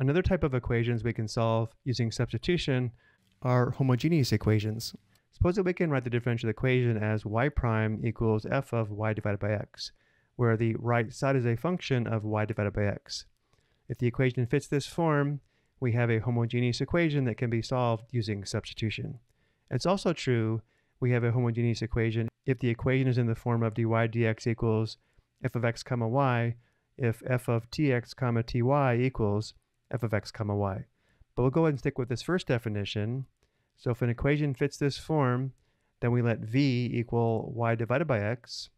Another type of equations we can solve using substitution are homogeneous equations. Suppose that we can write the differential equation as y prime equals f of y divided by x, where the right side is a function of y divided by x. If the equation fits this form, we have a homogeneous equation that can be solved using substitution. It's also true we have a homogeneous equation if the equation is in the form of dy dx equals f of x comma y, if f of tx comma ty equals f of x comma y. But we'll go ahead and stick with this first definition. So if an equation fits this form, then we let v equal y divided by x.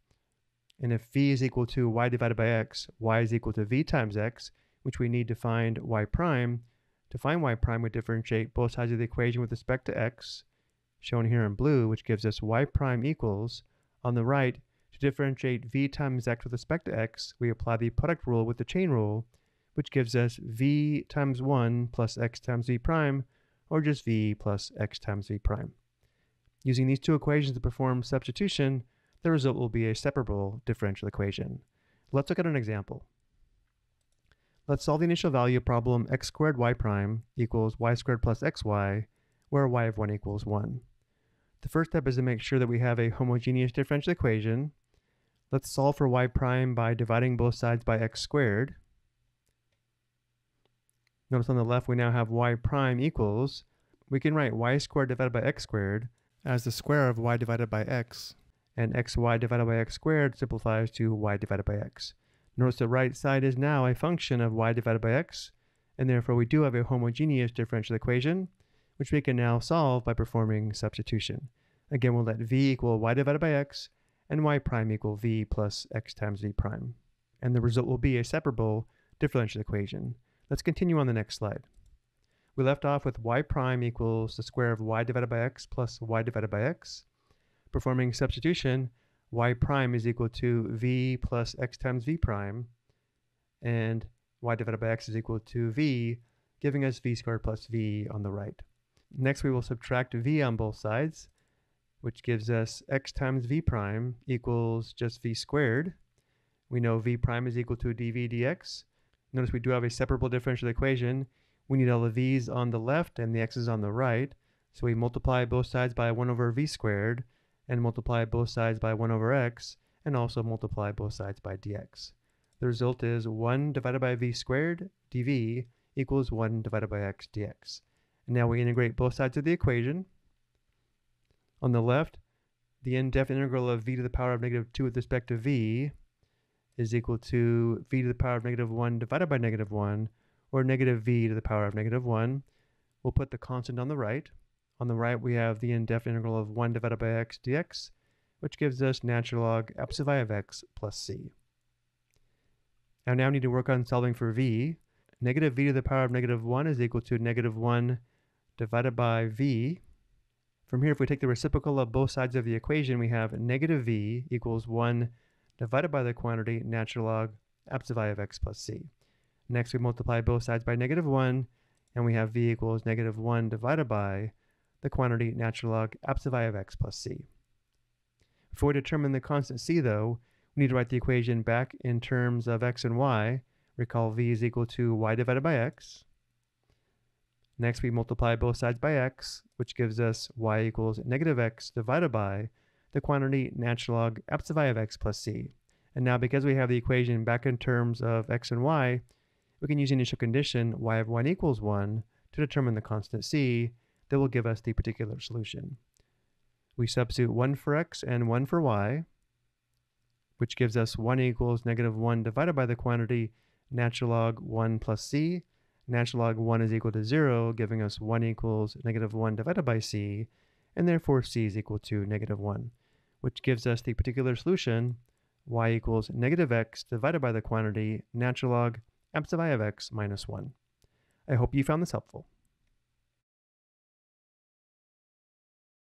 And if v is equal to y divided by x, y is equal to v times x, which we need to find y prime. To find y prime, we differentiate both sides of the equation with respect to x, shown here in blue, which gives us y prime equals, on the right, to differentiate v times x with respect to x, we apply the product rule with the chain rule, which gives us v times 1 plus x times v prime, or just v plus x times v prime. Using these two equations to perform substitution, the result will be a separable differential equation. Let's look at an example. Let's solve the initial value problem x squared y prime equals y squared plus xy, where y of 1 equals 1. The first step is to make sure that we have a homogeneous differential equation. Let's solve for y prime by dividing both sides by x squared. Notice on the left we now have y prime equals, we can write y squared divided by x squared as the square of y divided by x, and xy divided by x squared simplifies to y divided by x. Notice the right side is now a function of y divided by x, and therefore we do have a homogeneous differential equation, which we can now solve by performing substitution. Again, we'll let v equal y divided by x, and y prime equal v plus x times v prime. And the result will be a separable differential equation. Let's continue on the next slide. We left off with y prime equals the square of y divided by x plus y divided by x. Performing substitution, y prime is equal to v plus x times v prime, and y divided by x is equal to v, giving us v squared plus v on the right. Next, we will subtract v on both sides, which gives us x times v prime equals just v squared. We know v prime is equal to dv dx, Notice we do have a separable differential equation. We need all the v's on the left and the x's on the right. So we multiply both sides by 1 over v squared, and multiply both sides by 1 over x, and also multiply both sides by dx. The result is 1 divided by v squared dv equals 1 divided by x dx. And now we integrate both sides of the equation. On the left, the indefinite integral of v to the power of negative 2 with respect to v is equal to v to the power of negative 1 divided by negative 1, or negative v to the power of negative 1. We'll put the constant on the right. On the right, we have the indefinite integral of 1 divided by x dx, which gives us natural log epsilon of x plus c. now we need to work on solving for v. Negative v to the power of negative 1 is equal to negative 1 divided by v. From here, if we take the reciprocal of both sides of the equation, we have negative v equals 1 divided by the quantity natural log epsilon of x plus c. Next, we multiply both sides by negative 1, and we have v equals negative 1 divided by the quantity natural log epsilon of x plus c. Before we determine the constant c, though, we need to write the equation back in terms of x and y. Recall v is equal to y divided by x. Next, we multiply both sides by x, which gives us y equals negative x divided by the quantity natural log epsilon of x plus c. And now because we have the equation back in terms of x and y, we can use the initial condition y of 1 equals 1 to determine the constant c that will give us the particular solution. We substitute 1 for x and 1 for y, which gives us 1 equals negative 1 divided by the quantity natural log 1 plus c. Natural log 1 is equal to 0, giving us 1 equals negative 1 divided by c, and therefore c is equal to negative 1 which gives us the particular solution y equals negative x divided by the quantity natural log epsilon of x minus 1. I hope you found this helpful.